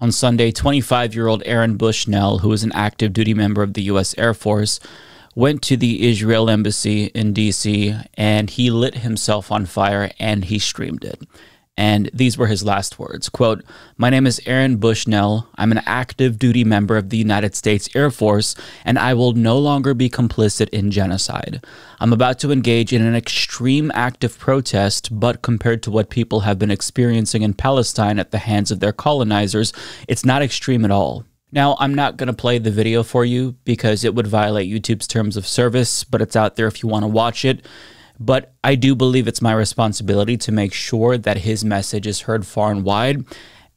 On Sunday, 25 year old Aaron Bushnell, who is an active duty member of the U.S. Air Force, went to the Israel embassy in D.C. and he lit himself on fire and he streamed it. And these were his last words quote, My name is Aaron Bushnell. I'm an active duty member of the United States Air Force, and I will no longer be complicit in genocide. I'm about to engage in an extreme act of protest, but compared to what people have been experiencing in Palestine at the hands of their colonizers, it's not extreme at all. Now, I'm not going to play the video for you because it would violate YouTube's terms of service, but it's out there if you want to watch it. But I do believe it's my responsibility to make sure that his message is heard far and wide.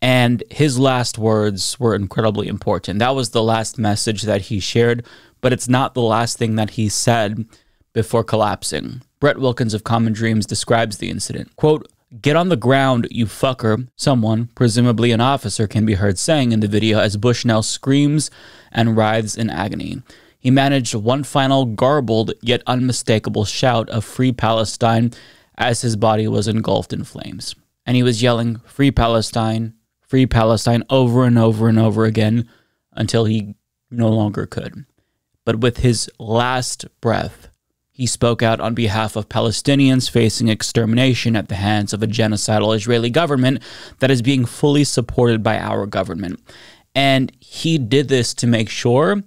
And his last words were incredibly important. That was the last message that he shared, but it's not the last thing that he said before collapsing. Brett Wilkins of Common Dreams describes the incident. Quote, Get on the ground, you fucker, someone, presumably an officer, can be heard saying in the video as Bushnell screams and writhes in agony. He managed one final garbled yet unmistakable shout of Free Palestine as his body was engulfed in flames. And he was yelling, Free Palestine, Free Palestine, over and over and over again until he no longer could. But with his last breath, he spoke out on behalf of Palestinians facing extermination at the hands of a genocidal Israeli government that is being fully supported by our government. And he did this to make sure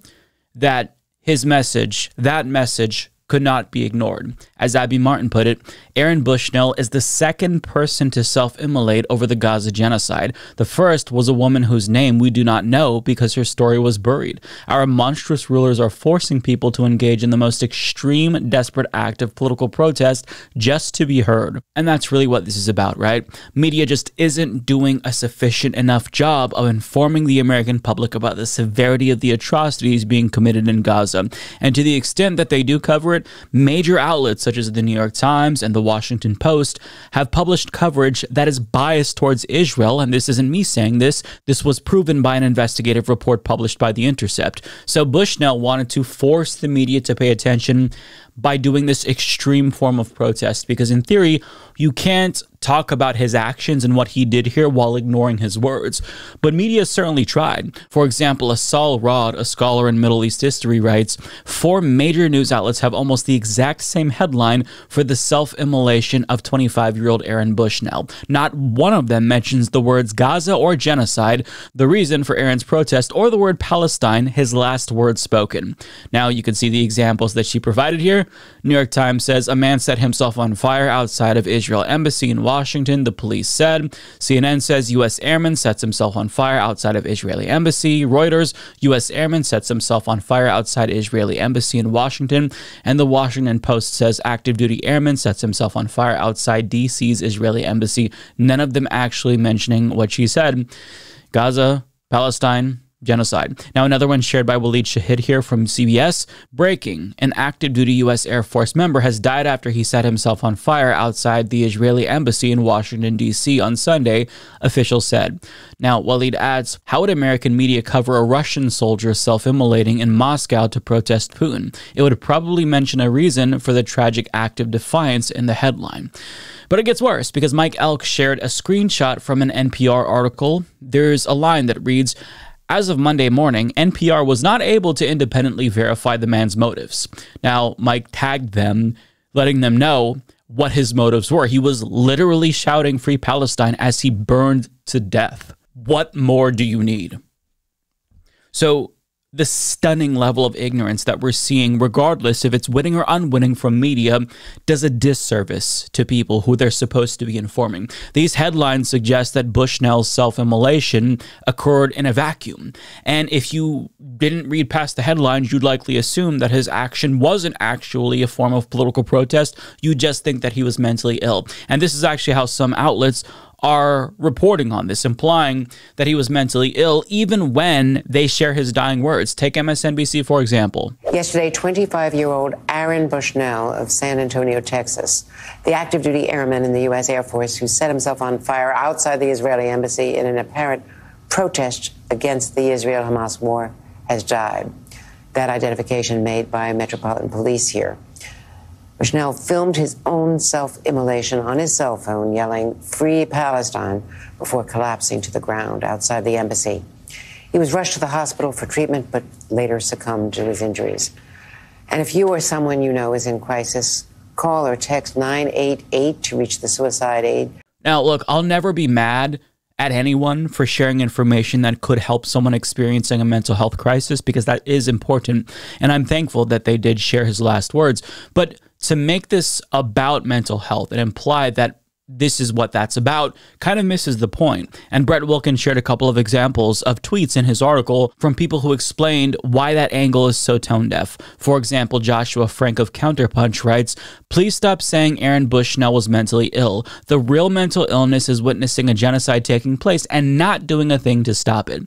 that his message, that message, could not be ignored. As Abby Martin put it, Aaron Bushnell is the second person to self immolate over the Gaza genocide. The first was a woman whose name we do not know because her story was buried. Our monstrous rulers are forcing people to engage in the most extreme, desperate act of political protest just to be heard. And that's really what this is about, right? Media just isn't doing a sufficient enough job of informing the American public about the severity of the atrocities being committed in Gaza. And to the extent that they do cover it, major outlets such as the New York Times and the Washington Post have published coverage that is biased towards Israel. And this isn't me saying this, this was proven by an investigative report published by The Intercept. So Bushnell wanted to force the media to pay attention by doing this extreme form of protest because, in theory, you can't talk about his actions and what he did here while ignoring his words. But media certainly tried. For example, Assal Rad, a scholar in Middle East history, writes Four major news outlets have almost the exact same headline for the self immolation of 25 year old Aaron Bushnell. Not one of them mentions the words Gaza or genocide, the reason for Aaron's protest, or the word Palestine, his last words spoken. Now you can see the examples that she provided here. New York Times says a man set himself on fire outside of Israel embassy in Washington, the police said. CNN says U.S. airman sets himself on fire outside of Israeli embassy. Reuters, U.S. airman sets himself on fire outside Israeli embassy in Washington. And the Washington Post says active duty airman sets himself on fire outside D.C.'s Israeli embassy. None of them actually mentioning what she said. Gaza, Palestine, genocide. Now, another one shared by Waleed Shahid here from CBS. Breaking An active duty U.S. Air Force member has died after he set himself on fire outside the Israeli embassy in Washington, D.C. on Sunday, officials said. Now, Waleed adds How would American media cover a Russian soldier self immolating in Moscow to protest Putin? It would probably mention a reason for the tragic act of defiance in the headline. But it gets worse because Mike Elk shared a screenshot from an NPR article. There's a line that reads, as of Monday morning, NPR was not able to independently verify the man's motives. Now, Mike tagged them, letting them know what his motives were. He was literally shouting Free Palestine as he burned to death. What more do you need? So, the stunning level of ignorance that we're seeing, regardless if it's winning or unwinning from media, does a disservice to people who they're supposed to be informing. These headlines suggest that Bushnell's self immolation occurred in a vacuum. And if you didn't read past the headlines, you'd likely assume that his action wasn't actually a form of political protest. You just think that he was mentally ill. And this is actually how some outlets are reporting on this, implying that he was mentally ill even when they share his dying words. Take MSNBC, for example. Yesterday, 25 year old Aaron Bushnell of San Antonio, Texas, the active duty airman in the U.S. Air Force who set himself on fire outside the Israeli embassy in an apparent protest against the Israel Hamas war, has died. That identification made by Metropolitan Police here. Bushnell filmed his own self immolation on his cell phone, yelling, Free Palestine, before collapsing to the ground outside the embassy. He was rushed to the hospital for treatment, but later succumbed to his injuries. And if you or someone you know is in crisis, call or text 988 to reach the suicide aid. Now, look, I'll never be mad at anyone for sharing information that could help someone experiencing a mental health crisis because that is important. And I'm thankful that they did share his last words. But to make this about mental health and imply that this is what that's about kind of misses the point. And Brett Wilkins shared a couple of examples of tweets in his article from people who explained why that angle is so tone deaf. For example, Joshua Frank of Counterpunch writes, Please stop saying Aaron Bushnell was mentally ill. The real mental illness is witnessing a genocide taking place and not doing a thing to stop it.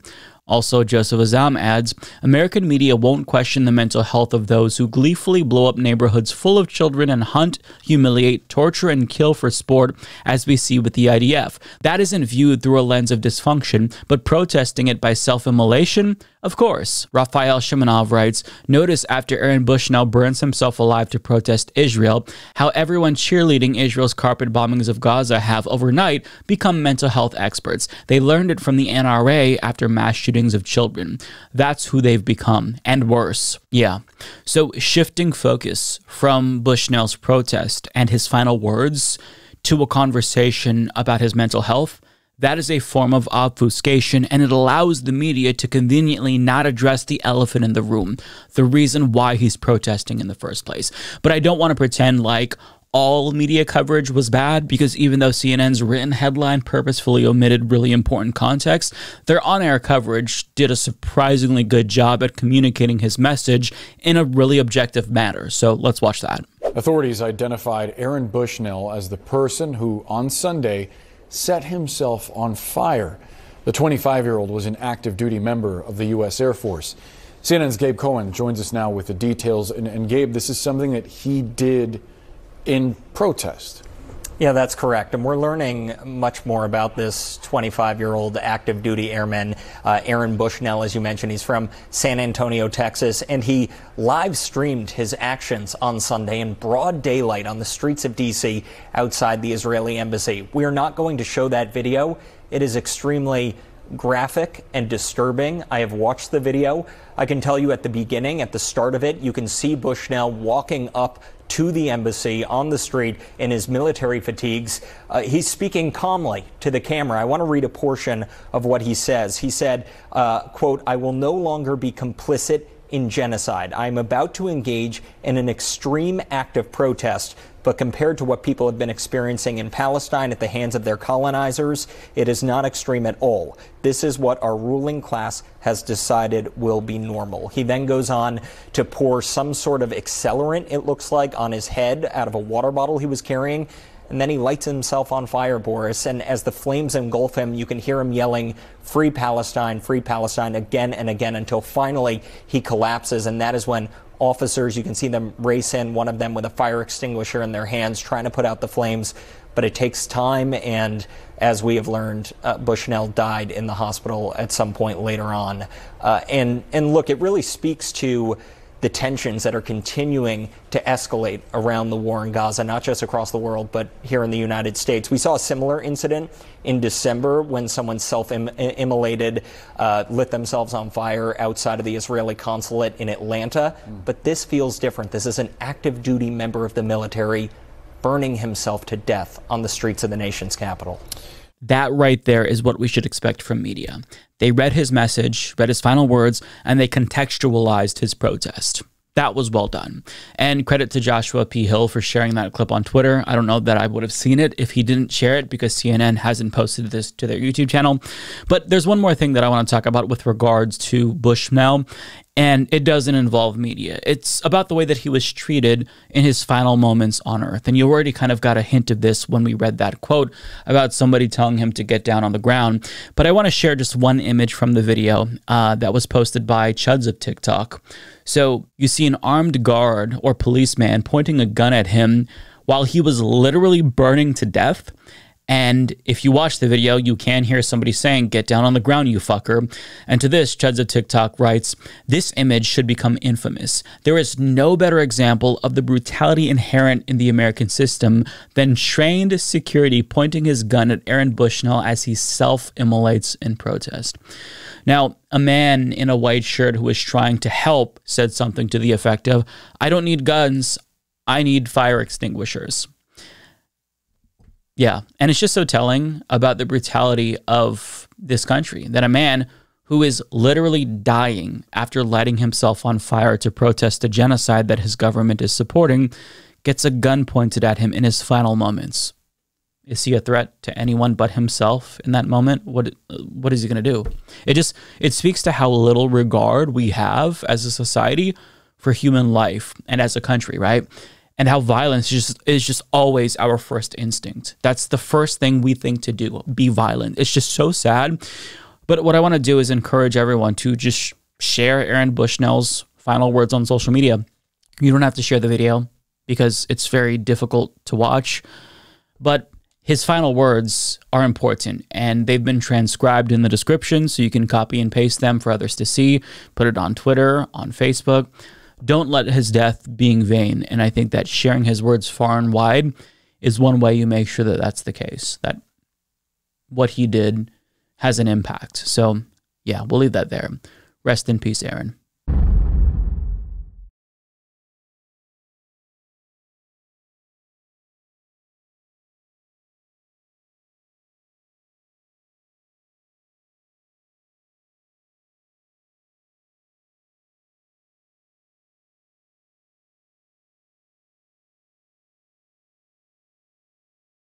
Also, Joseph Azam adds American media won't question the mental health of those who gleefully blow up neighborhoods full of children and hunt, humiliate, torture, and kill for sport, as we see with the IDF. That isn't viewed through a lens of dysfunction, but protesting it by self immolation, of course, Raphael Shimunov writes Notice after Aaron Bushnell burns himself alive to protest Israel, how everyone cheerleading Israel's carpet bombings of Gaza have overnight become mental health experts. They learned it from the NRA after mass shootings of children. That's who they've become, and worse. Yeah. So shifting focus from Bushnell's protest and his final words to a conversation about his mental health that is a form of obfuscation, and it allows the media to conveniently not address the elephant in the room, the reason why he's protesting in the first place. But I don't want to pretend like all media coverage was bad because even though CNN's written headline purposefully omitted really important context, their on air coverage did a surprisingly good job at communicating his message in a really objective manner. So let's watch that. Authorities identified Aaron Bushnell as the person who, on Sunday, set himself on fire. The 25 year old was an active duty member of the U.S. Air Force. CNN's Gabe Cohen joins us now with the details. And, and Gabe, this is something that he did in protest. Yeah, that's correct. And we're learning much more about this 25 year old active duty airman, uh, Aaron Bushnell, as you mentioned. He's from San Antonio, Texas, and he live streamed his actions on Sunday in broad daylight on the streets of D.C. outside the Israeli embassy. We are not going to show that video. It is extremely graphic and disturbing. I have watched the video. I can tell you at the beginning, at the start of it, you can see Bushnell walking up to the embassy on the street in his military fatigues. Uh, he's speaking calmly to the camera. I want to read a portion of what he says. He said, uh, quote, I will no longer be complicit in genocide. I am about to engage in an extreme act of protest but compared to what people have been experiencing in Palestine at the hands of their colonizers, it is not extreme at all. This is what our ruling class has decided will be normal. He then goes on to pour some sort of accelerant, it looks like, on his head out of a water bottle he was carrying. And then he lights himself on fire, Boris. And as the flames engulf him, you can hear him yelling, Free Palestine, Free Palestine, again and again until finally he collapses. And that is when officers. You can see them race in, one of them with a fire extinguisher in their hands, trying to put out the flames. But it takes time, and as we have learned, uh, Bushnell died in the hospital at some point later on. Uh, and and look, it really speaks to the tensions that are continuing to escalate around the war in Gaza, not just across the world, but here in the United States. We saw a similar incident in December when someone self immolated, uh, lit themselves on fire outside of the Israeli consulate in Atlanta. Mm. But this feels different. This is an active duty member of the military burning himself to death on the streets of the nation's capital. That right there is what we should expect from media. They read his message, read his final words, and they contextualized his protest. That was well done. And credit to Joshua P. Hill for sharing that clip on Twitter. I don't know that I would have seen it if he didn't share it because CNN hasn't posted this to their YouTube channel. But there's one more thing that I want to talk about with regards to Bushnell, and it doesn't involve media. It's about the way that he was treated in his final moments on earth. And you already kind of got a hint of this when we read that quote about somebody telling him to get down on the ground. But I want to share just one image from the video uh, that was posted by Chuds of TikTok. So you see an armed guard or policeman pointing a gun at him while he was literally burning to death. And if you watch the video, you can hear somebody saying, Get down on the ground, you fucker. And to this, of TikTok writes, This image should become infamous. There is no better example of the brutality inherent in the American system than trained security pointing his gun at Aaron Bushnell as he self immolates in protest. Now, a man in a white shirt who was trying to help said something to the effect of, I don't need guns, I need fire extinguishers. Yeah. And it's just so telling about the brutality of this country that a man who is literally dying after lighting himself on fire to protest a genocide that his government is supporting gets a gun pointed at him in his final moments. Is he a threat to anyone but himself in that moment? What what is he going to do? It just it speaks to how little regard we have as a society for human life and as a country, right? And how violence is just is just always our first instinct. That's the first thing we think to do, be violent. It's just so sad. But what I want to do is encourage everyone to just share Aaron Bushnell's final words on social media. You don't have to share the video because it's very difficult to watch, but his final words are important and they've been transcribed in the description so you can copy and paste them for others to see, put it on Twitter, on Facebook don't let his death being vain. And I think that sharing his words far and wide is one way you make sure that that's the case, that what he did has an impact. So, yeah, we'll leave that there. Rest in peace, Aaron.